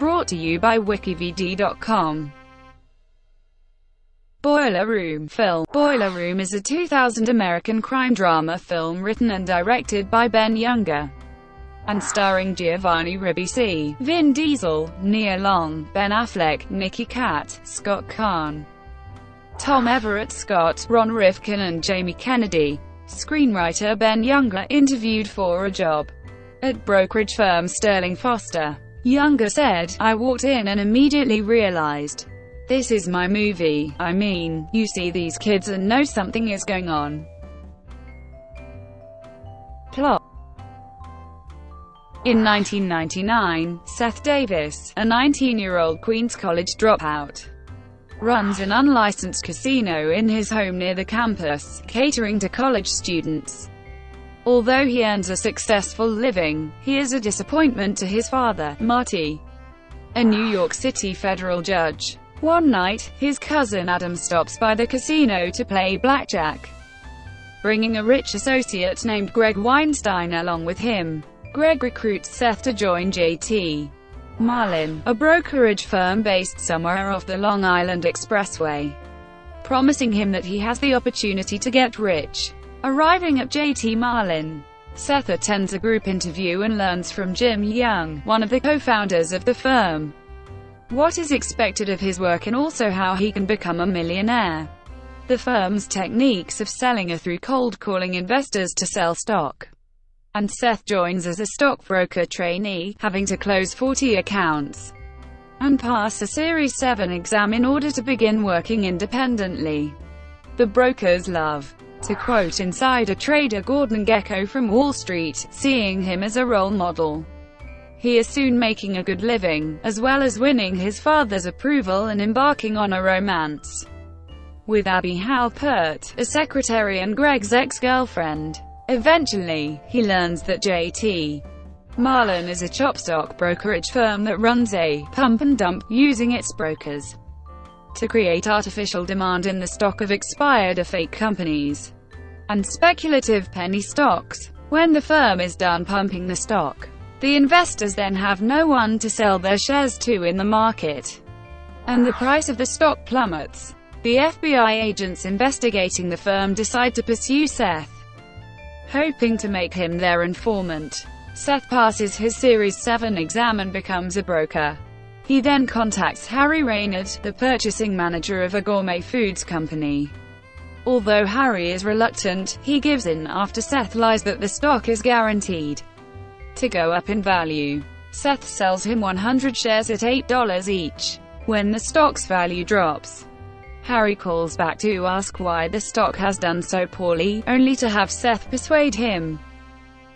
Brought to you by wikividi.com. Boiler Room film. Boiler Room is a 2000 American crime drama film written and directed by Ben Younger and starring Giovanni Ribisi, Vin Diesel, Nia Long, Ben Affleck, Nicky Katt, Scott Caan, Tom Everett Scott, Ron Rifkin and Jamie Kennedy. Screenwriter Ben Younger interviewed for a job at brokerage firm Sterling Foster. Younger said, I walked in and immediately realized, this is my movie, I mean, you see these kids and know something is going on. Plot In 1999, Seth Davis, a 19-year-old Queens College dropout, runs an unlicensed casino in his home near the campus, catering to college students. Although he earns a successful living, he is a disappointment to his father, Marty, a New York City federal judge. One night, his cousin Adam stops by the casino to play blackjack, bringing a rich associate named Greg Weinstein along with him. Greg recruits Seth to join JT Marlin, a brokerage firm based somewhere off the Long Island Expressway, promising him that he has the opportunity to get rich. Arriving at JT Marlin, Seth attends a group interview and learns from Jim Young, one of the co-founders of the firm, what is expected of his work and also how he can become a millionaire. The firm's techniques of selling are through cold calling investors to sell stock. And Seth joins as a stockbroker trainee, having to close 40 accounts and pass a Series 7 exam in order to begin working independently. The brokers love to quote insider trader Gordon Gekko from Wall Street, seeing him as a role model. He is soon making a good living, as well as winning his father's approval and embarking on a romance with Abby Halpert, a secretary and Greg's ex-girlfriend. Eventually, he learns that JT Marlin is a chop stock brokerage firm that runs a pump and dump, using its brokers to create artificial demand in the stock of expired or fake companies and speculative penny stocks. When the firm is done pumping the stock, the investors then have no one to sell their shares to in the market, and the price of the stock plummets. The FBI agents investigating the firm decide to pursue Seth, hoping to make him their informant. Seth passes his Series 7 exam and becomes a broker. He then contacts Harry Reynard, the purchasing manager of a gourmet foods company. Although Harry is reluctant, he gives in after Seth lies that the stock is guaranteed to go up in value. Seth sells him 100 shares at $8 each. When the stock's value drops, Harry calls back to ask why the stock has done so poorly, only to have Seth persuade him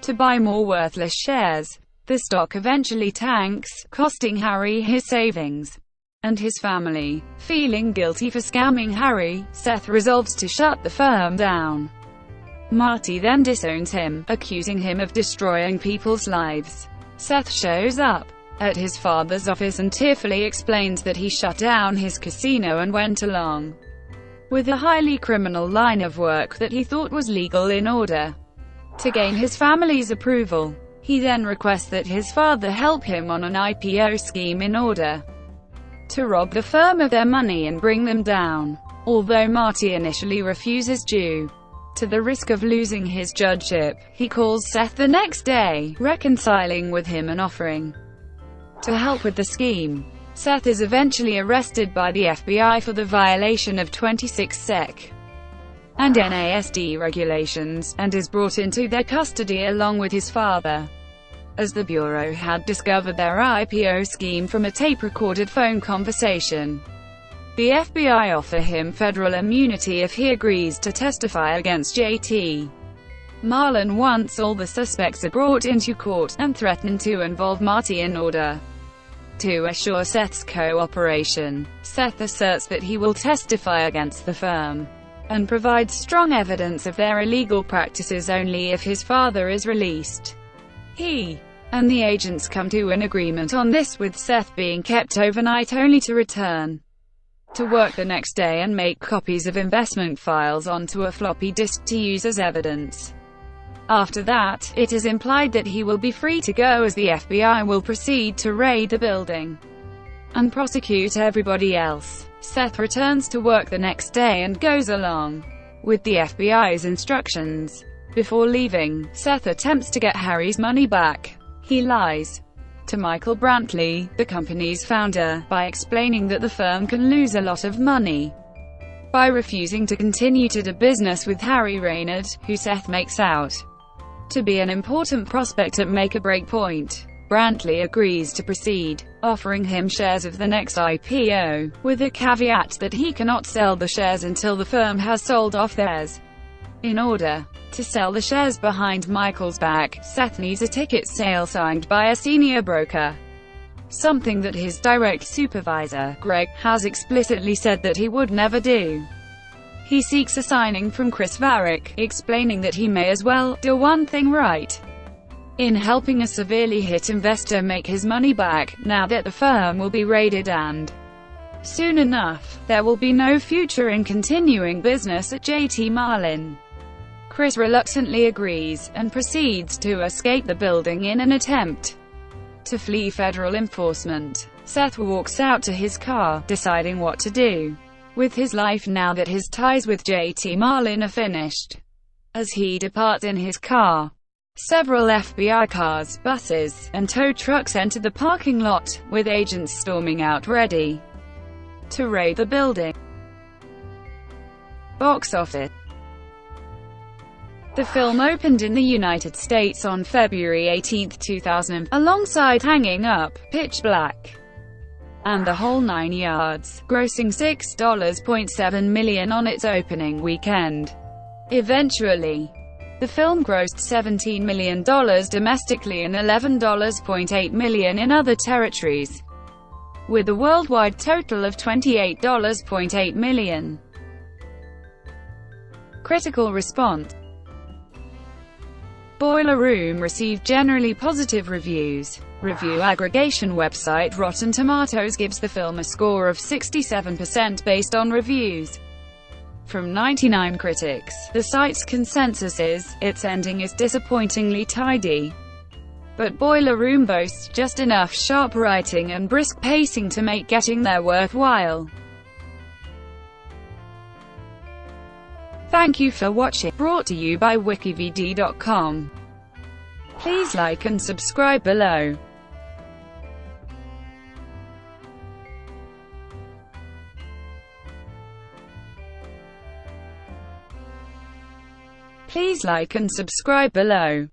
to buy more worthless shares. The stock eventually tanks, costing Harry his savings and his family. Feeling guilty for scamming Harry, Seth resolves to shut the firm down. Marty then disowns him, accusing him of destroying people's lives. Seth shows up at his father's office and tearfully explains that he shut down his casino and went along with a highly criminal line of work that he thought was legal in order to gain his family's approval. He then requests that his father help him on an IPO scheme in order to rob the firm of their money and bring them down. Although Marty initially refuses due to the risk of losing his judgeship, he calls Seth the next day, reconciling with him and offering to help with the scheme. Seth is eventually arrested by the FBI for the violation of 26 SEC and NASD regulations, and is brought into their custody along with his father as the Bureau had discovered their IPO scheme from a tape-recorded phone conversation. The FBI offer him federal immunity if he agrees to testify against JT. Marlin once all the suspects are brought into court, and threaten to involve Marty in order to assure Seth's cooperation. Seth asserts that he will testify against the firm and provides strong evidence of their illegal practices only if his father is released. He and the agents come to an agreement on this with Seth being kept overnight only to return to work the next day and make copies of investment files onto a floppy disk to use as evidence. After that, it is implied that he will be free to go as the FBI will proceed to raid the building. And prosecute everybody else. Seth returns to work the next day and goes along with the FBI's instructions. Before leaving, Seth attempts to get Harry's money back. He lies to Michael Brantley, the company's founder, by explaining that the firm can lose a lot of money by refusing to continue to do business with Harry Reynard, who Seth makes out to be an important prospect at make-or-break point. Brantley agrees to proceed, offering him shares of the next IPO, with a caveat that he cannot sell the shares until the firm has sold off theirs. In order to sell the shares behind Michael's back, Seth needs a ticket sale signed by a senior broker. Something that his direct supervisor, Greg, has explicitly said that he would never do. He seeks a signing from Chris Varick, explaining that he may as well do one thing right in helping a severely hit investor make his money back, now that the firm will be raided and soon enough, there will be no future in continuing business at JT Marlin. Chris reluctantly agrees, and proceeds to escape the building in an attempt to flee federal enforcement. Seth walks out to his car, deciding what to do with his life now that his ties with JT Marlin are finished. As he departs in his car, several FBI cars, buses, and tow trucks enter the parking lot, with agents storming out ready to raid the building. Box office the film opened in the United States on February 18, 2000, alongside Hanging Up, Pitch Black, and The Whole Nine Yards, grossing $6.7 million on its opening weekend. Eventually, the film grossed $17 million domestically and $11.8 million in other territories, with a worldwide total of $28.8 million. Critical response Boiler Room received generally positive reviews. Review aggregation website Rotten Tomatoes gives the film a score of 67% based on reviews from 99 critics. The site's consensus is, its ending is disappointingly tidy. But Boiler Room boasts just enough sharp writing and brisk pacing to make getting there worthwhile. Thank you for watching, brought to you by wikividi.com. Please like and subscribe below. Please like and subscribe below.